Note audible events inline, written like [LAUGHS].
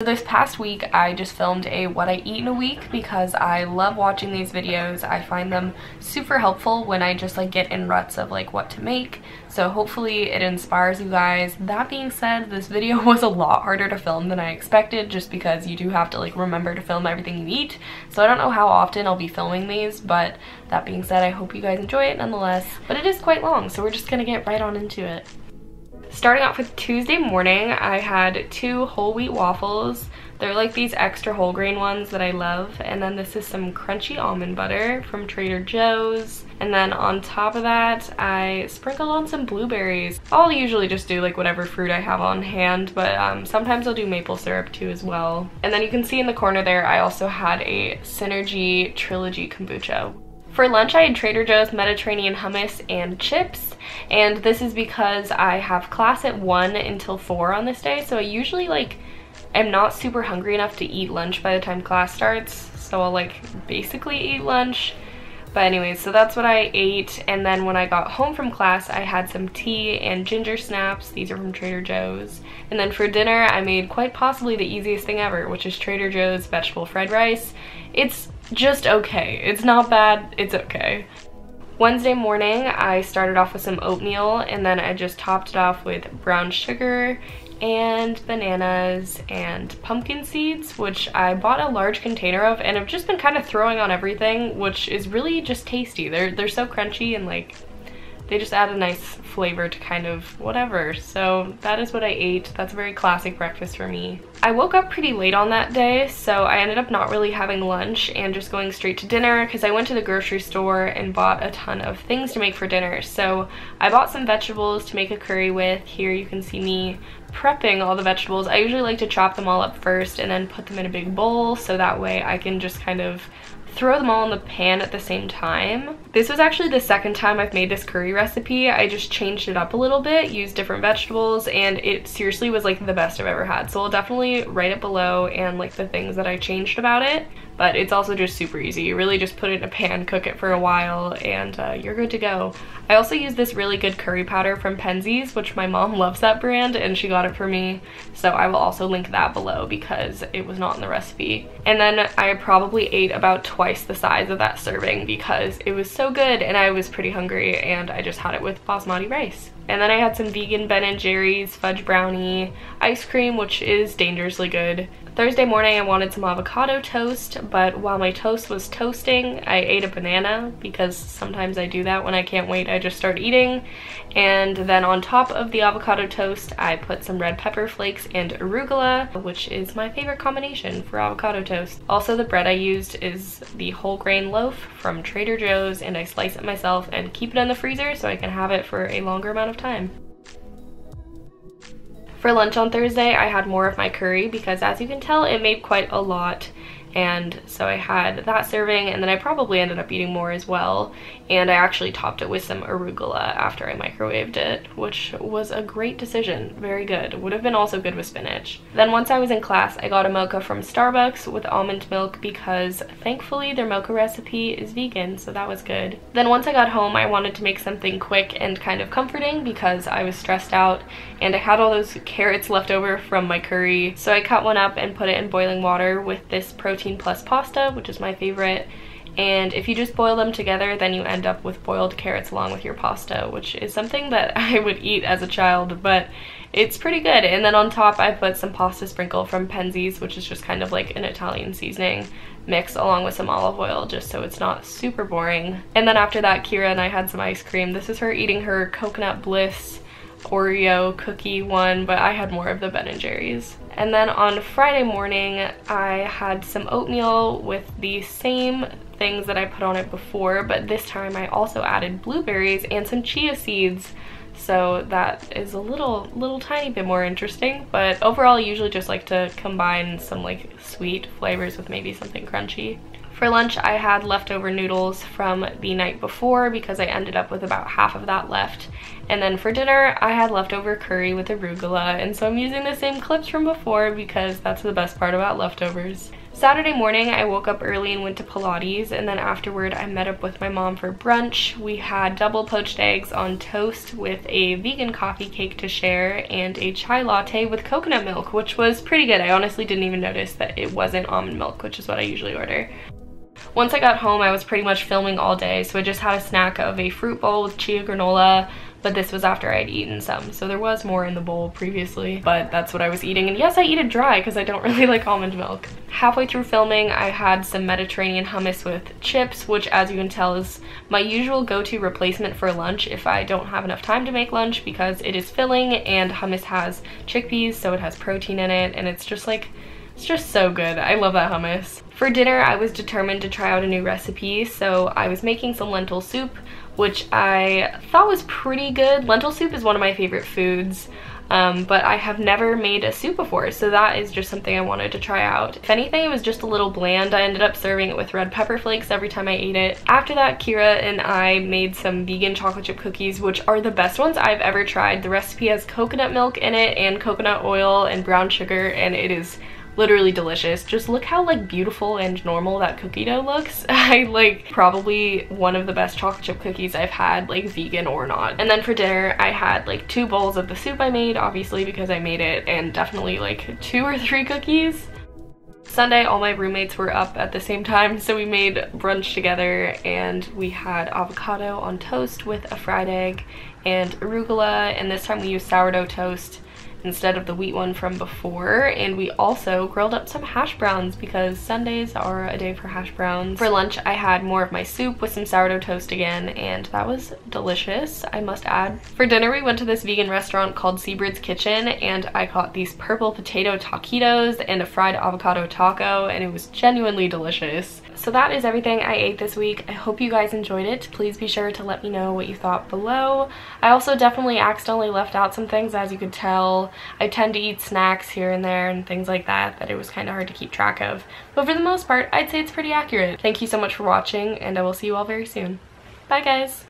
So this past week I just filmed a what I eat in a week because I love watching these videos. I find them super helpful when I just like get in ruts of like what to make. So hopefully it inspires you guys. That being said, this video [LAUGHS] was a lot harder to film than I expected just because you do have to like remember to film everything you eat. So I don't know how often I'll be filming these, but that being said, I hope you guys enjoy it nonetheless. But it is quite long, so we're just gonna get right on into it. Starting off with Tuesday morning, I had two whole wheat waffles. They're like these extra whole grain ones that I love. And then this is some crunchy almond butter from Trader Joe's. And then on top of that, I sprinkled on some blueberries. I'll usually just do like whatever fruit I have on hand, but um, sometimes I'll do maple syrup too as well. And then you can see in the corner there, I also had a Synergy Trilogy kombucha. For lunch, I had Trader Joe's Mediterranean hummus and chips, and this is because I have class at 1 until 4 on this day, so I usually, like, am not super hungry enough to eat lunch by the time class starts, so I'll, like, basically eat lunch. But anyways, so that's what I ate, and then when I got home from class, I had some tea and ginger snaps. These are from Trader Joe's. And then for dinner, I made quite possibly the easiest thing ever, which is Trader Joe's vegetable fried rice. It's just okay. It's not bad, it's okay. Wednesday morning, I started off with some oatmeal and then I just topped it off with brown sugar and bananas and pumpkin seeds, which I bought a large container of and I've just been kind of throwing on everything, which is really just tasty. They're, they're so crunchy and like they just add a nice flavor to kind of whatever. So that is what I ate. That's a very classic breakfast for me. I woke up pretty late on that day, so I ended up not really having lunch and just going straight to dinner because I went to the grocery store and bought a ton of things to make for dinner. So I bought some vegetables to make a curry with. Here you can see me prepping all the vegetables. I usually like to chop them all up first and then put them in a big bowl so that way I can just kind of throw them all in the pan at the same time. This was actually the second time I've made this curry recipe. I just changed it up a little bit, used different vegetables, and it seriously was like the best I've ever had. So I'll definitely write it below and like the things that I changed about it but it's also just super easy. You really just put it in a pan, cook it for a while, and uh, you're good to go. I also use this really good curry powder from Penzeys, which my mom [LAUGHS] loves that brand, and she got it for me, so I will also link that below because it was not in the recipe. And then I probably ate about twice the size of that serving because it was so good and I was pretty hungry and I just had it with basmati rice. And then I had some vegan Ben & Jerry's fudge brownie ice cream, which is dangerously good. Thursday morning I wanted some avocado toast, but while my toast was toasting, I ate a banana because sometimes I do that when I can't wait, I just start eating. And then on top of the avocado toast, I put some red pepper flakes and arugula, which is my favorite combination for avocado toast. Also, the bread I used is the whole grain loaf from Trader Joe's, and I slice it myself and keep it in the freezer so I can have it for a longer amount of time. For lunch on Thursday, I had more of my curry because as you can tell, it made quite a lot and so I had that serving and then I probably ended up eating more as well. And I actually topped it with some arugula after I microwaved it which was a great decision. Very good. Would have been also good with spinach. Then once I was in class I got a mocha from Starbucks with almond milk because thankfully their mocha recipe is vegan so that was good. Then once I got home I wanted to make something quick and kind of comforting because I was stressed out and I had all those carrots left over from my curry. So I cut one up and put it in boiling water with this protein protein plus pasta, which is my favorite. And if you just boil them together, then you end up with boiled carrots along with your pasta, which is something that [LAUGHS] I would eat as a child, but it's pretty good. And then on top, I put some pasta sprinkle from Penzeys, which is just kind of like an Italian seasoning mix along with some olive oil just so it's not super boring. And then after that, Kira and I had some ice cream. This is her eating her coconut bliss Oreo cookie one, but I had more of the Ben & Jerry's. And then on Friday morning, I had some oatmeal with the same things that I put on it before, but this time I also added blueberries and some chia seeds. So that is a little, little tiny bit more interesting, but overall I usually just like to combine some like sweet flavors with maybe something crunchy. For lunch, I had leftover noodles from the night before because I ended up with about half of that left. And then for dinner, I had leftover curry with arugula, and so I'm using the same clips from before because that's the best part about leftovers. Saturday morning, I woke up early and went to Pilates, and then afterward, I met up with my mom for brunch. We had double poached eggs on toast with a vegan coffee cake to share and a chai latte with coconut milk, which was pretty good. I honestly didn't even notice that it wasn't almond milk, which is what I usually order. Once I got home, I was pretty much filming all day, so I just had a snack of a fruit bowl with chia granola, but this was after I'd eaten some. So there was more in the bowl previously, but that's what I was eating. And yes, I eat it dry because I don't [LAUGHS] really like almond milk. Halfway through filming, I had some Mediterranean hummus with chips, which as you can tell is my usual go-to replacement for lunch if I don't have enough time to make lunch because it is filling and hummus has chickpeas, so it has protein in it, and it's just like, it's just so good. I love that hummus. For dinner, I was determined to try out a new recipe, so I was making some lentil soup, which I thought was pretty good. Lentil soup is one of my favorite foods. Um, but I have never made a soup before, so that is just something I wanted to try out. If anything, it was just a little bland. I ended up serving it with red pepper flakes every time I ate it. After that, Kira and I made some vegan chocolate chip cookies, which are the best ones I've ever tried. The recipe has coconut milk in it and coconut oil and brown sugar, and it is literally delicious. Just look how like beautiful and normal that cookie dough looks. [LAUGHS] I like probably one of the best chocolate chip cookies I've had like vegan or not. And then for dinner I had like two bowls of the soup I made obviously because I made it and definitely like two or three cookies. Sunday, all my roommates were up at the same time, so we made brunch together and we had avocado on toast with a fried egg and arugula, and this time we used sourdough toast instead of the wheat one from before. And we also grilled up some hash browns because Sundays are a day for hash browns. For lunch, I had more of my soup with some sourdough toast again, and that was delicious, I must add. For dinner, we went to this vegan restaurant called Seabirds Kitchen, and I got these purple potato taquitos and a fried avocado taco, and it was genuinely delicious. So that is everything I ate this week. I hope you guys enjoyed it. Please be sure to let me know what you thought below. I also definitely accidentally left out some things, as you could tell. I tend to eat snacks here and there and things like that that it was kind of hard to keep track of. But for the most part, I'd say it's pretty accurate. Thank you so much for watching, and I will see you all very soon. Bye, guys!